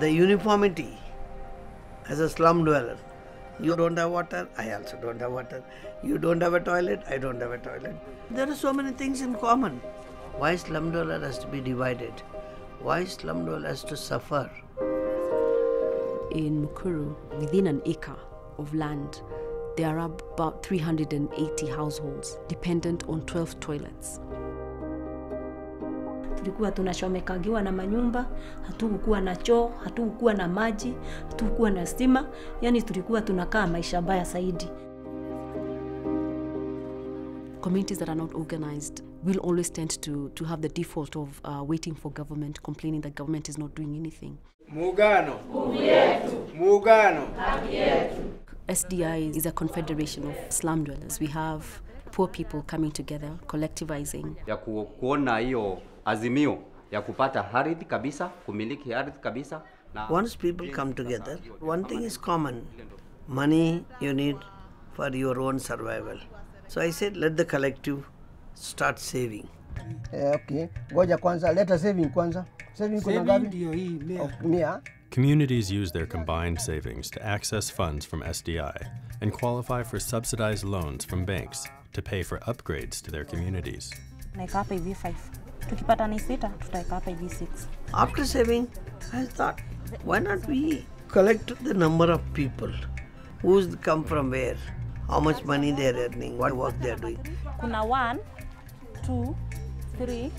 the uniformity as a slum dweller. You don't have water, I also don't have water. You don't have a toilet, I don't have a toilet. There are so many things in common. Why slum dweller has to be divided? Why slum dweller has to suffer? In Mukuru, within an acre of land, there are about 380 households dependent on 12 toilets. Tulikuwa tunachomekagiwa na manyumba, hatukukuwa na choo, hatukukuwa na maji, hatukukuwa na stima, yani tulikuwa tunakaa maisha baya zaidi. Communities that are not organized will always tend to, to have the default of uh, waiting for government, complaining that government is not doing anything. Muungano. Muungano. SDI is a confederation of slum dwellers. We have poor people coming together, collectivizing, ya kuona hiyo azimio ya kupata ardhi kabisa, kumiliki ardhi kabisa na Once people come together, one thing is common money you need for your own survival. So I said, let the collective start saving. Eh, okay. Ngoja kwanza leta saving kwanza. Saving kuna ngapi? Ndio hii mia. Oh, mia. Communities use their combined savings to access funds from SDI and qualify for subsidized loans from banks to pay for upgrades to their communities. Naeka hapa hivi 5. Tukipata ni sita, tutaweka hapa hivi 6. After saving, I thought, why not we collect the number of people? Who's come from where? How much money they are earning? What work they are doing? Kuna 1 2 3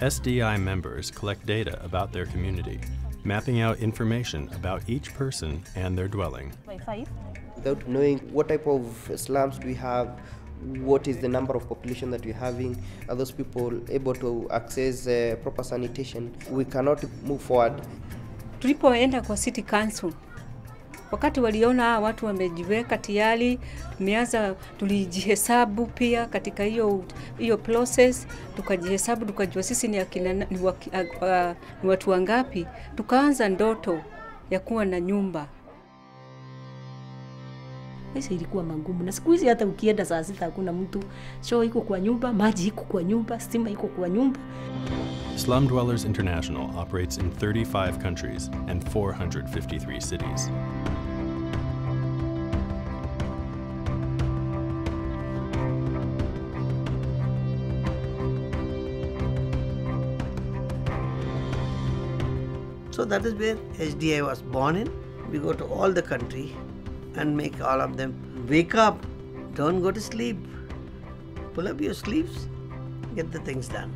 SDI members collect data about their community, mapping out information about each person and their dwelling. 5. without knowing what type of slums we have, what is the number of population that we're having, are those people able to access uh, proper sanitation, we cannot move forward. Tulipoenda kwa city council, wakati waliona watu wamejiweka tayari, tumeanza tulijihesabu pia katika hiyo hiyo process, tukajihesabu tukajua sisi ni akina ni, waki, uh, ni watu wangapi, tukaanza ndoto ya kuwa na nyumba Maisha ilikuwa magumu, na siku hizi hata ukienda saa sita hakuna mtu, choo iko kwa nyumba, maji iko kwa nyumba, stima iko kwa nyumba. Slum Dwellers International operates in 35 countries and 453 cities. So that is where SDI was born in. We go to all the country and make all of them wake up. Don't go to sleep. Pull up your sleeves, get the things done.